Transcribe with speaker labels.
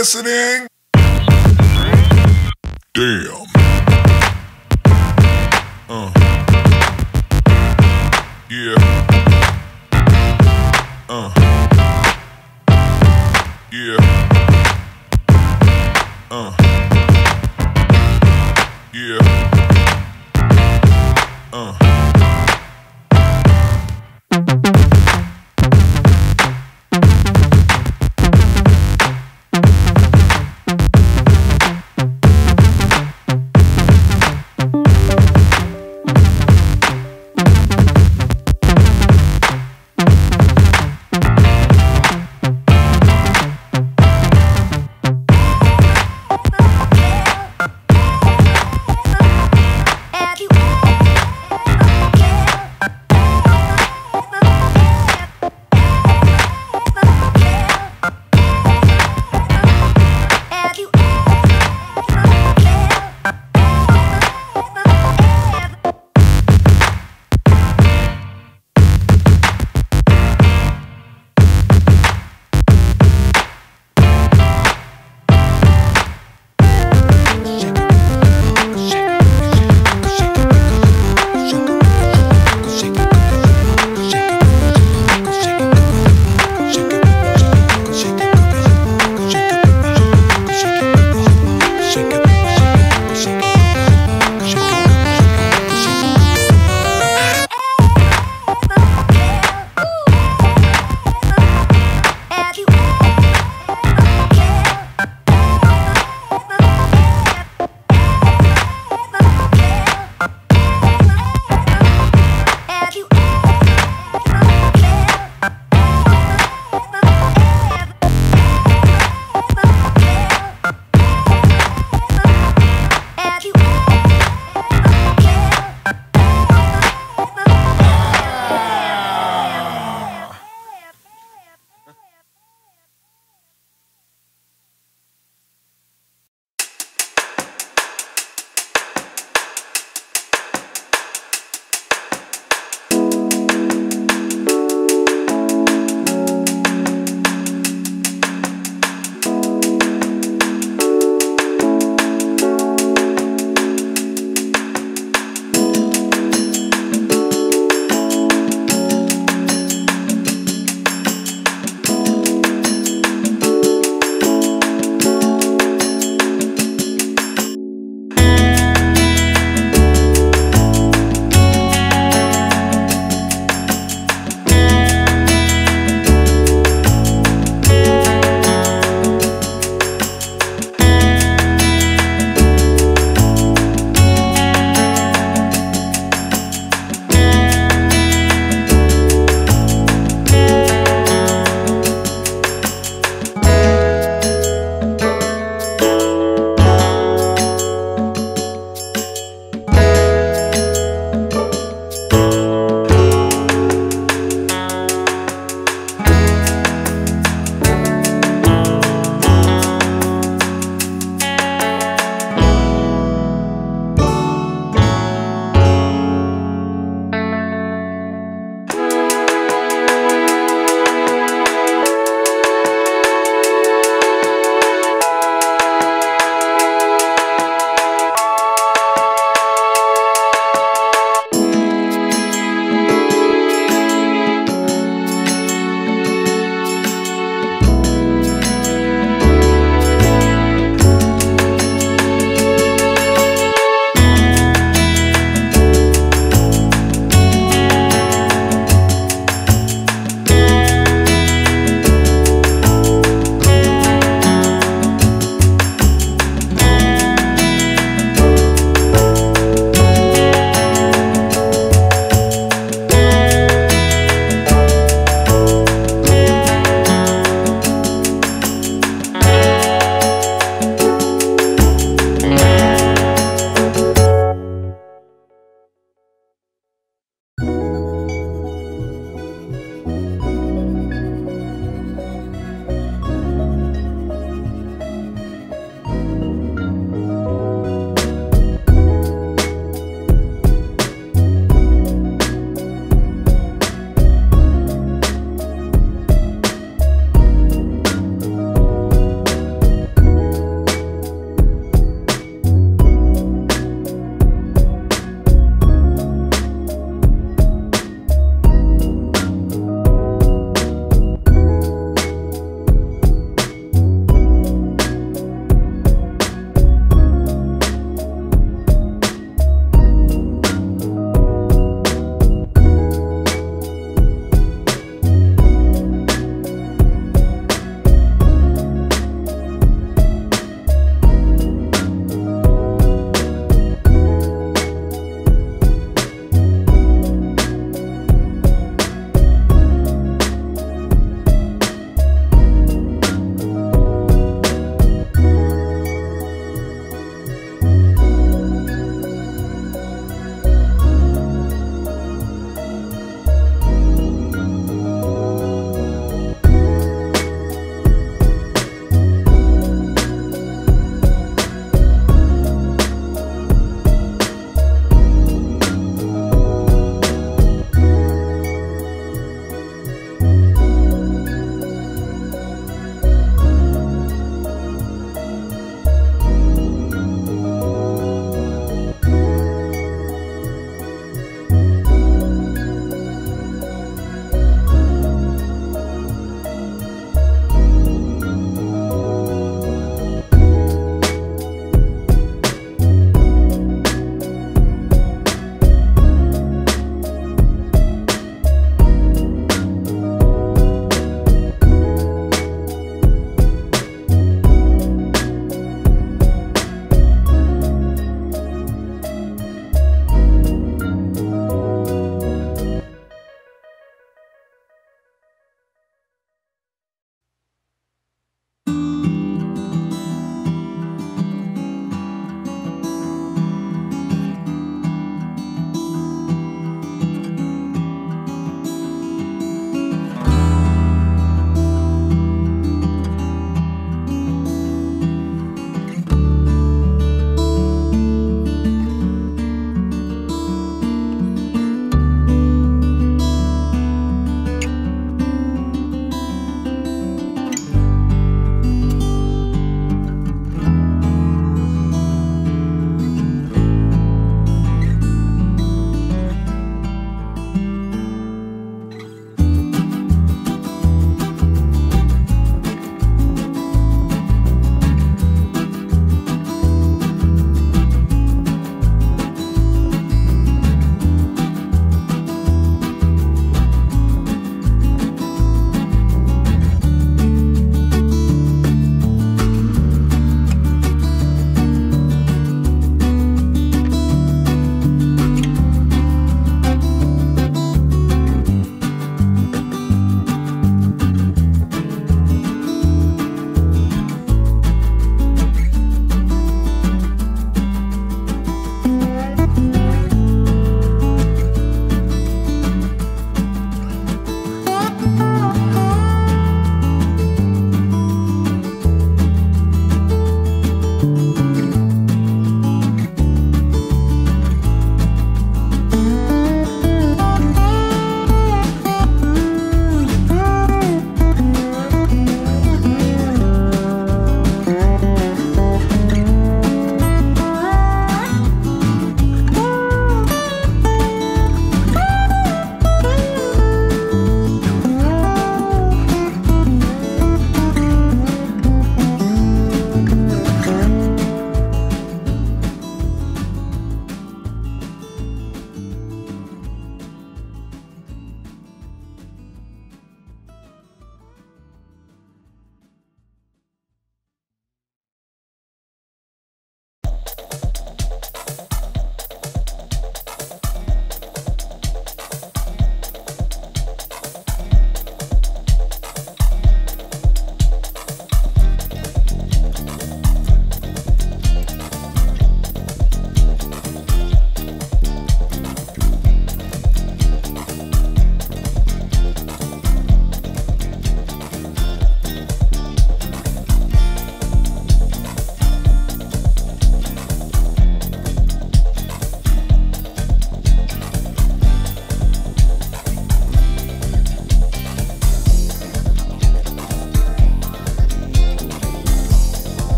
Speaker 1: listening? Damn.